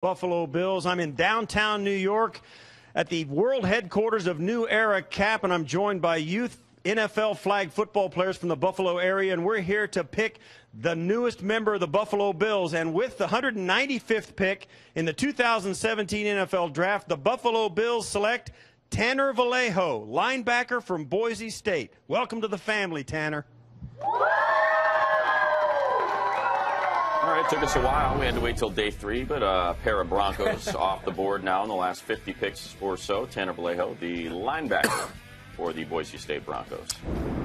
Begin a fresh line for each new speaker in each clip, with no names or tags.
Buffalo Bills. I'm in downtown New York at the world headquarters of New Era Cap, and I'm joined by youth NFL flag football players from the Buffalo area, and we're here to pick the newest member of the Buffalo Bills. And with the 195th pick in the 2017 NFL Draft, the Buffalo Bills select Tanner Vallejo, linebacker from Boise State. Welcome to the family, Tanner.
All right, it took us a while. We had to wait till day three, but uh, a pair of Broncos off the board now in the last 50 picks or so. Tanner Vallejo, the linebacker for the Boise State Broncos.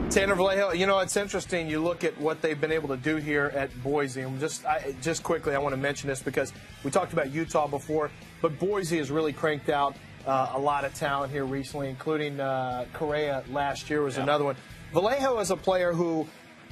Tanner Vallejo, you know, it's interesting. You look at what they've been able to do here at Boise. And just, I, just quickly, I want to mention this because we talked about Utah before, but Boise has really cranked out uh, a lot of talent here recently, including uh, Correa last year was yeah. another one. Vallejo is a player who,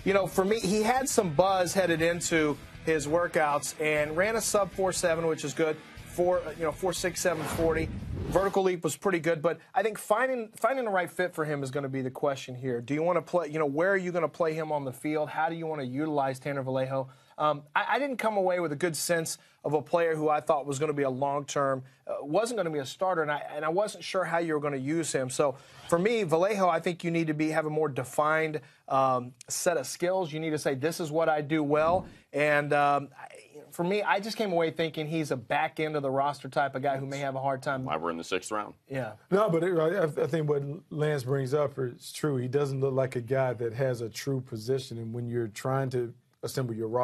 you know, for me, he had some buzz headed into his workouts and ran a sub 4.7, which is good. Four, you know, four six seven forty. Vertical leap was pretty good, but I think finding finding the right fit for him is going to be the question here. Do you want to play? You know, where are you going to play him on the field? How do you want to utilize Tanner Vallejo? Um, I, I, didn't come away with a good sense of a player who I thought was going to be a long term, uh, wasn't going to be a starter, and I, and I wasn't sure how you were going to use him. So for me, Vallejo, I think you need to be have a more defined um, set of skills. You need to say, this is what I do well. And um, for me, I just came away thinking he's a back end of the roster type of guy who may have a hard time.
Why we're in the sixth round.
Yeah.
No, but it, I, I think what Lance brings up is true. He doesn't look like a guy that has a true position. And when you're trying to assemble your roster,